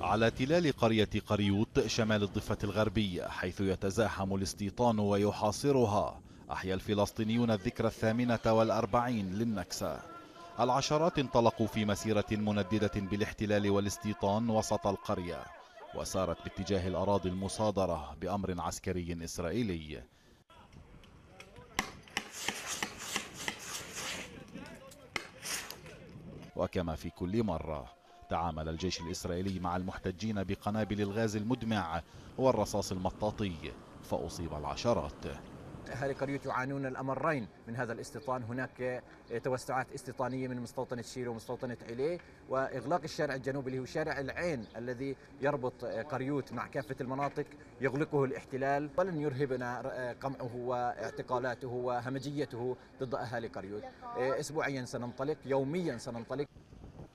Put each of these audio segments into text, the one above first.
على تلال قرية قريوط شمال الضفة الغربية حيث يتزاحم الاستيطان ويحاصرها. أحيا الفلسطينيون الذكرى الثامنة والأربعين للنكسة. العشرات انطلقوا في مسيرة منددة بالاحتلال والاستيطان وسط القرية وسارت باتجاه الأراضي المصادرة بأمر عسكري إسرائيلي. وكما في كل مرة تعامل الجيش الإسرائيلي مع المحتجين بقنابل الغاز المدمع والرصاص المطاطي فأصيب العشرات. أهالي قريوت يعانون الأمرين من هذا الاستيطان. هناك توسعات استيطانية من مستوطنة شيرو ومستوطنة عليه وإغلاق الشارع الجنوبي اللي هو شارع العين الذي يربط قريوت مع كافة المناطق يغلقه الاحتلال. ولن يرهبنا قمعه واعتقالاته وهمجيته ضد أهالي قريوت. أسبوعيا سننطلق يوميا سننطلق.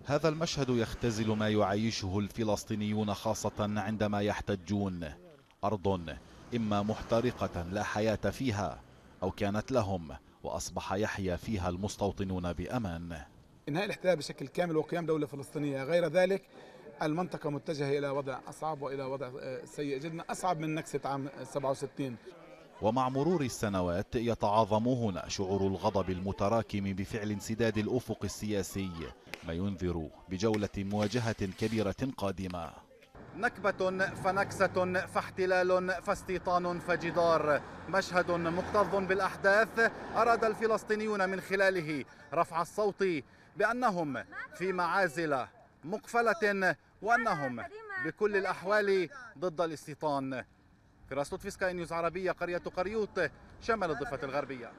هذا المشهد يختزل ما يعيشه الفلسطينيون خاصة عندما يحتجون. أرض إما محترقة لا حياة فيها أو كانت لهم وأصبح يحيا فيها المستوطنون بأمان. إنهاء الاحتلال بشكل كامل وقيام دولة فلسطينية. غير ذلك المنطقة متجهة إلى وضع أصعب وإلى وضع سيء جدا أصعب من نكسة عام 67 ومع مرور السنوات يتعاظم هنا شعور الغضب المتراكم بفعل انسداد الأفق السياسي. ما ينذر بجولة مواجهة كبيرة قادمة. نكبة فنكسة فاحتلال فاستيطان فجدار. مشهد مكتظ بالأحداث أراد الفلسطينيون من خلاله رفع الصوت بأنهم في معازل مقفلة وأنهم بكل الأحوال ضد الاستيطان. فراس لطفي سكاي نيوز عربية قرية قريوط شمال الضفة الغربية.